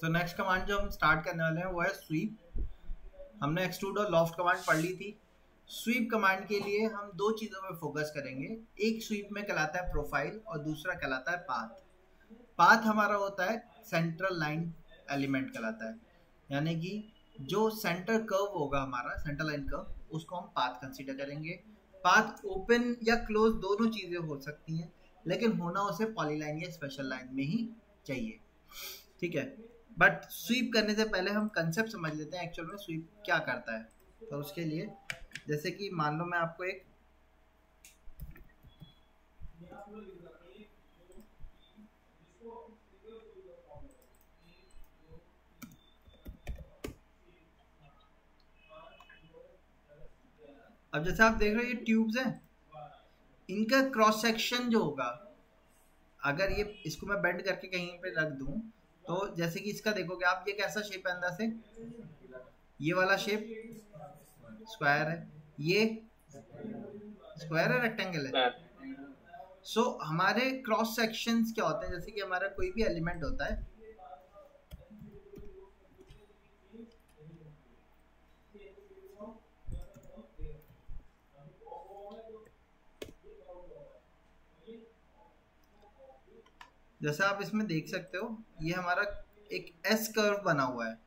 So next command जो हम start करने वाले हैं, वो है स्वीप हमने एक्सट्रूड और लॉफ्ट कमांड पढ़ ली थी. स्वीप कमांड के लिए हम दो चीज़ों में फोकस करेंगे. एक स्वीप में कहलाता है प्रोफ़ाइल और दूसरा कहलाता है पाथ पाथ हमारा होता है सेंट्रल लाइन एलिमेंट कहलाता है. यानी कि जो सेंटर कर्व होगा हमारा सेंटर लाइन कर्व उसको हम पाथ कंसीडर करेंगे. पाथ ओपन या क्लोज दोनों चीज़ें हो सकती हैं, लेकिन होना उसे पॉलीलाइन या स्पेशल लाइन में ही चाहिए. ठीक है? बट स्वीप करने से पहले हम कंसेप्ट समझ लेते हैं एक्चुअल में स्वीप क्या करता है। तो उसके लिए, जैसे कि मान लो मैं आपको एक अब जैसे आप देख रहे हो ये ट्यूब्स हैं। इनका क्रॉस सेक्शन जो होगा, अगर ये, इसको मैं बेंड करके कहीं पे रख दूँ तो जैसे कि इसका देखोगे आप ये कैसा शेप है अंदर से? ये वाला शेप स्क्वायर है। ये स्क्वायर है रेक्टेंगल है। सो so, हमारे क्रॉस सेक्शंस क्या होते हैं? जैसे कि हमारा कोई भी एलिमेंट होता है जैसे आप इसमें देख सकते हो, ये हमारा एक एस कर्व बना हुआ है,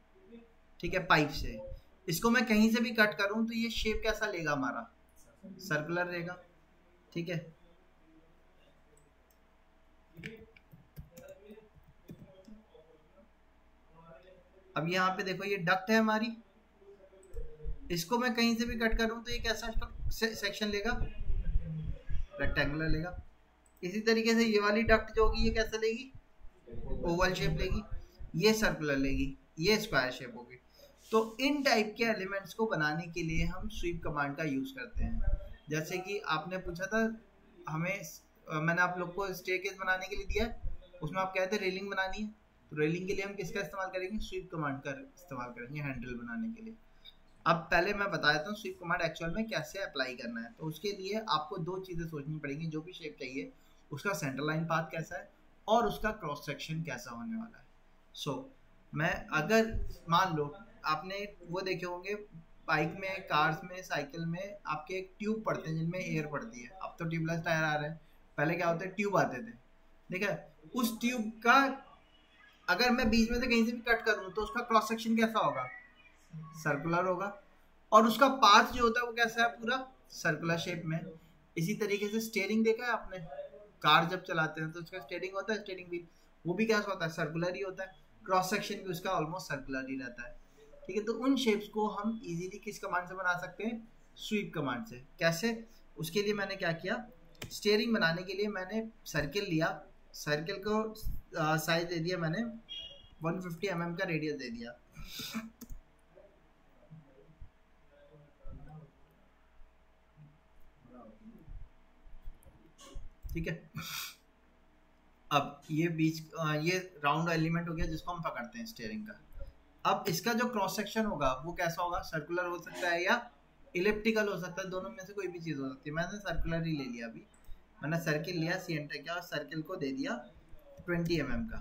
ठीक है पाइप से। इसको मैं कहीं से भी कट करूँ तो ये शेप कैसा लेगा हमारा? सर्कुलर रहेगा, ठीक है? अब यहाँ पे देखो, ये डक्ट है हमारी। इसको मैं कहीं से भी कट करूँ तो ये कैसा सेक्शन लेगा? रेक्टेंगुलर लेगा। इसी तरीके से ये वाली डक्ट जो होगी, ये कैसे लेगी? ओवल शेप लेगी। ये सर्कुलर लेगी। ये स्क्वायर शेप होगी। तो इन टाइप के एलिमेंट्स को बनाने के लिए हम स्वीप कमांड का यूज़ करते हैं। जैसे कि आपने पूछा था, हमें मैंने आप लोग को स्टेकेज बनाने के लिए दिया उसमें आप कहते हैं रेलिंग बनानी है। तो रेलिंग के लिए हम किसका इस्तेमाल करेंगे? स्वीप कमांड का इस्तेमाल करेंगे हैंडल बनाने के लिए। अब पहले मैं बता देता हूँ स्वीप कमांड एक्चुअल में कैसे अप्लाई करना है। तो उसके लिए आपको दो चीज़ें सोचनी पड़ेंगी, जो भी शेप चाहिए। उसका सेंटर लाइन पाथ कैसा है और उसका क्रॉस सेक्शन कैसा होने वाला है। सो so, मैं अगर मान लो आपने वो देखे होंगे बाइक में कार्स में साइकिल में आपके एक ट्यूब पड़ते हैं जिनमें एयर पड़ती है। अब तो ट्यूबलेस टायर आ रहे हैं। पहले क्या होते हैं? ट्यूब आते थे। ठीक है? उस ट्यूब का अगर मैं बीच में से कहीं से भी कट करूँ तो उसका क्रॉस सेक्शन कैसा होगा? सर्कुलर होगा। और उसका पाथ जो होता है वो कैसा है? पूरा सर्कुलर शेप में। इसी तरीके से स्टेयरिंग देखा है आपने? कार जब चलाते हैं तो उसका स्टेयरिंग होता है स्टेयरिंग व्हील वो भी कैसा होता है सर्कुलर ही होता है। क्रॉस सेक्शन भी उसका ऑलमोस्ट सर्कुलर ही रहता है। ठीक है तो उन शेप्स को हम इजीली किस कमांड से बना सकते हैं? स्वीप कमांड से। कैसे? उसके लिए मैंने क्या किया? स्टेयरिंग बनाने के लिए मैंने सर्किल लिया। सर्किल को साइज़ दे दिया मैंने। 150 फिफ्टी mm का रेडियस दे दिया। ठीक है? अब ये बीच ये राउंड एलिमेंट हो गया जिसको हम पकड़ते हैं स्टेयरिंग का। अब इसका जो क्रॉस सेक्शन होगा, वो कैसा होगा? सर्कुलर हो सकता है या इलेप्टिकल हो सकता है? दोनों में से कोई भी चीज़ हो सकती है। मैंने सर्कुलर ही ले लिया अभी। मैंने सर्किल लिया सी एंटर किया और सर्किल को दे दिया ट्वेंटी एम mm का।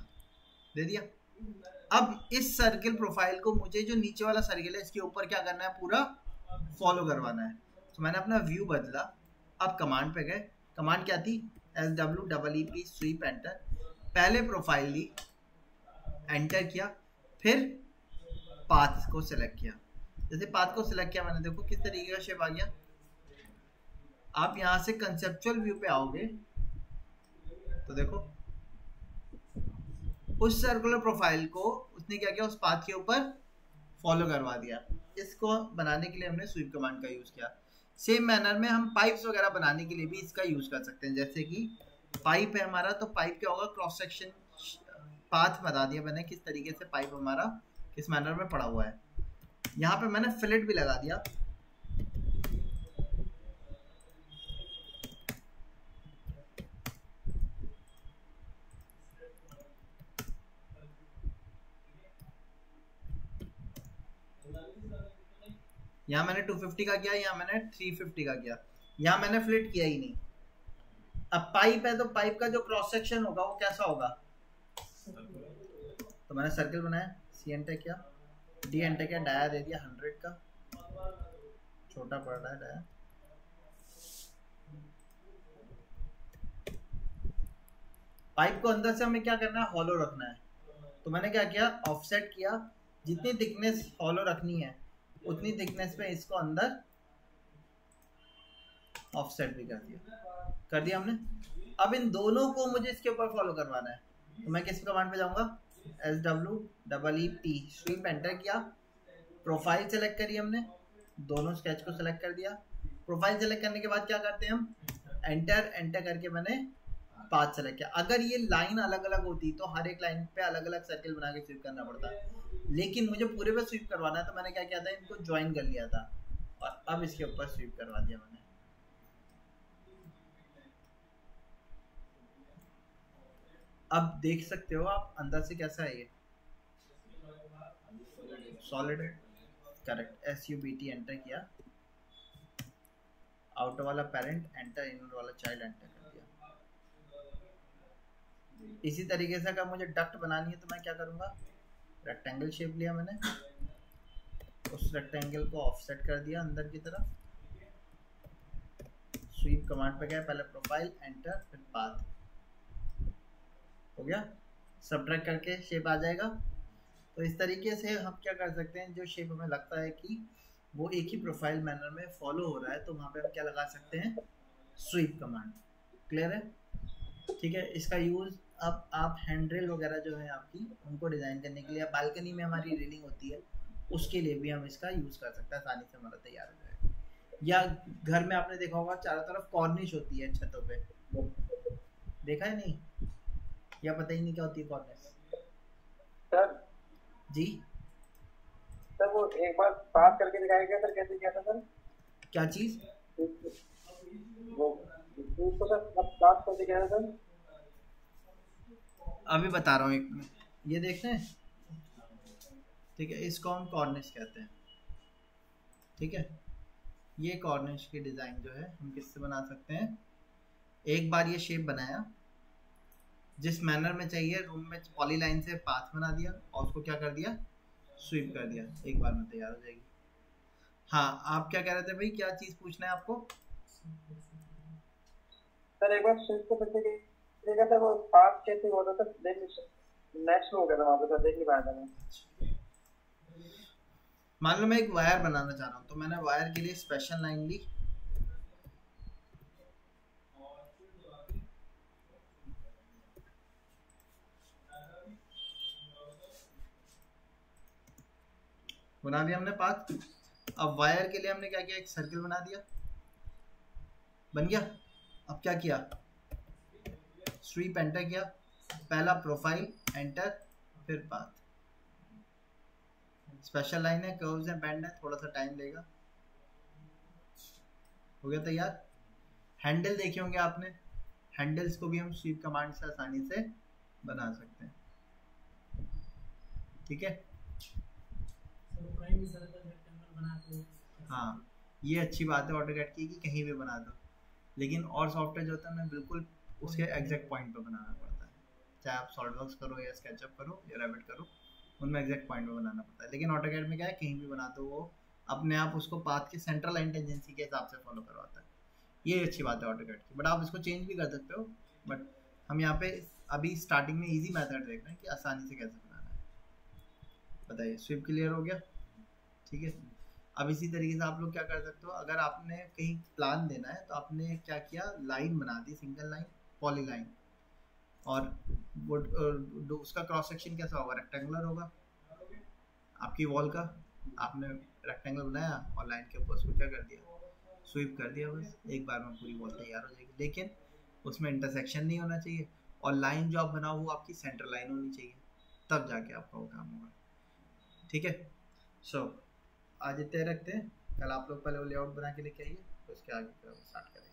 दे दिया? अब इस सर्किल प्रोफ़ाइल को मुझे जो नीचे वाला सर्किल है, इसके ऊपर क्या करना है? पूरा फॉलो करवाना है। तो मैंने अपना व्यू बदला। अब कमांड पे गए। कमांड क्या थी? S W double E P sweep enter पहले प्रोफ़ाइल ली एंटर किया, फिर पाथ को सिलेक्ट किया। जैसे पाथ को सिलेक्ट किया, मैंने देखो किस तरीके का शेप आ गया। आप यहाँ से कंसेप्चुअल व्यू पे आओगे तो देखो, उस सर्कुलर प्रोफ़ाइल को उसने क्या किया, उस पाथ के ऊपर फॉलो करवा दिया। इसको बनाने के लिए हमने स्वीप कमांड का यूज़ किया। सेम मैनर में हम पाइप्स वगैरह बनाने के लिए भी इसका यूज़ कर सकते हैं। जैसे कि पाइप है हमारा तो पाइप क्या होगा? क्रॉस सेक्शन पाथ बता दिया मैंने किस तरीके से पाइप हमारा, किस मैनर में पड़ा हुआ है। यहाँ पे मैंने फिलेट भी लगा दिया। यहाँ मैंने 250 का किया, यहाँ मैंने 350 का किया। यहाँ मैंने फ्लिट किया ही नहीं। अब पाइप है तो पाइप का जो क्रॉस सेक्शन होगा, वो कैसा होगा? तो मैंने सर्किल बनाया सी एंटर किया। डी एंटर किया, डाया दे दिया हंड्रेड का। छोटा पड़ रहा है डाया। पाइप को अंदर से हमें क्या करना है? हॉलो रखना है। तो मैंने क्या किया? ऑफसेट किया। जितनी थिकनेस हॉलो रखनी है उतनी थिकनेस पे इसको अंदर ऑफसेट भी कर दिया। कर दिया हमने। अब इन दोनों को मुझे इसके ऊपर फॉलो करवाना है। तो मैं किस कमांड पे जाऊँगा? S W double E P sweep enter किया। प्रोफ़ाइल सेलेक्ट करी हमने। दोनों स्केच को सेलेक्ट कर दिया। प्रोफ़ाइल सेलेक्ट करने के बाद क्या करते हैं हम? एंटर एंटर करके मैंने पाथ सेलेक्ट किया अगर ये लाइन अलग अलग होती तो हर एक लाइन पे अलग अलग सर्किल बना के स्वीप करना पड़ता। लेकिन मुझे पूरे पे स्वीप करवाना है तो मैंने क्या किया था, इनको ज्वाइन कर लिया था। और अब इसके ऊपर स्वीप करवा दिया मैंने। अब देख सकते हो आप अंदर से कैसा है ये। Solid correct S U B T enter किया। आउटर वाला पेरेंट एंटर इनर वाला चाइल्ड एंटर कर दिया। इसी तरीके से अगर मुझे डक्ट बनानी है तो मैं क्या करूँगा? रेक्टेंगल शेप लिया मैंने। उस रेक्टेंगल को ऑफसेट कर दिया अंदर की तरफ़। स्वीप कमांड पे गया, पहले प्रोफ़ाइल एंटर फिर पाथ हो गया? सब करके शेप आ जाएगा। तो इस तरीके से हम क्या कर सकते हैं, जो शेप हमें लगता है कि वो एक ही प्रोफ़ाइल मैनर में फॉलो हो रहा है तो वहाँ पे हम क्या लगा सकते हैं? स्वीप कमांड क्लियर है? ठीक है, इसका यूज़ अब आप हैंड्रेल वगैरह जो है आपकी उनको डिज़ाइन करने के लिए बालकनी में हमारी रेलिंग होती है उसके लिए भी हम इसका यूज़ कर सकते हैं आसानी से हमारा तैयार हो जाएगा। या घर में आपने देखा होगा चारों तरफ़ कॉर्निश होती है छतों पे। देखा है नहीं? या पता ही नहीं क्या होती है कॉर्नेस सर। जी? सर वो एक बार पास करके दिखाया गया सर कैसे किया था सर? क्या चीज़? वो उसको सर पास करके था सर? अभी बता रहा हूँ एक मिनट। ये देख रहे हैं। ठीक है, इसको हम कॉर्निश कहते हैं। ठीक है? ये कॉर्निश की डिज़ाइन जो है, हम किससे बना सकते हैं? एक बार ये शेप बनाया। जिस मैनर में चाहिए रूम में पॉली लाइन से पाथ बना दिया और उसको क्या कर दिया? स्वीप कर दिया। एक बार में तैयार हो जाएगी। हाँ आप क्या कह रहे थे भाई? क्या चीज़ पूछना है आपको? सर, एक बार मैं। मान लो मैं एक वायर बनाना चाह रहा हूँ तो मैंने वायर के लिए स्पेशल लाइन ली। बना दिया हमने पाथ। अब वायर के लिए हमने क्या किया? एक सर्किल बना दिया। बन गया? अब क्या किया? स्वीप एंटर किया पहला प्रोफ़ाइल एंटर फिर पाथ स्पेशल लाइन है कर्व्स हैं बैंड है, थोड़ा सा टाइम लेगा. हो गया तैयार? हैंडल देखे होंगे आपने. हैंडल्स को भी हम स्वीप कमांड से आसानी से बना सकते हैं. ठीक है? हाँ ये अच्छी बात है ऑटो कैट की कि कहीं भी बना दो. लेकिन और सॉफ्टवेयर जो होता है हमें बिल्कुल उसके एग्जैक्ट पॉइंट पे बनाना पड़ता है। चाहे आप सॉल्टवर्क्स करो या स्केचअप करो या रेबिट करो, उनमें एग्जैक्ट पॉइंट पे बनाना पड़ता है। लेकिन ऑटो कैट में क्या है, कहीं भी बना दो वो अपने आप उसको पाथ के सेंट्रल लाइन टेंजेंसी के हिसाब से फॉलो करवाता है। ये अच्छी बात है ऑटो कैट की। बट आप इसको चेंज भी कर सकते हो। बट हम यहाँ पे अभी स्टार्टिंग में ईजी मैथड देख रहे हैं कि आसानी से कैसे बनाना है। बताइए स्विप क्लियर हो गया? ठीक है? अब इसी तरीके से आप लोग क्या कर सकते हो, अगर आपने कहीं प्लान देना है तो आपने क्या किया? लाइन बना दी सिंगल लाइन पॉली लाइन और वो उसका क्रॉस सेक्शन कैसा होगा? रेक्टेंगुलर होगा? आपकी वॉल का? आपने रेक्टेंगल बनाया और लाइन के ऊपर उसको क्या कर दिया? स्वीप कर दिया बस। एक बार में पूरी वॉल तैयार हो जाएगी। लेकिन उसमें इंटरसेक्शन नहीं होना चाहिए। और लाइन जो आप बनाओ, वो आपकी सेंटर लाइन होनी चाहिए। तब जाके आपका वो काम होगा। ठीक है? सो आज इतने रखते हैं। कल आप लोग पहले वो लेआउट बना के लेके आइए। उसके आगे स्टार्ट करें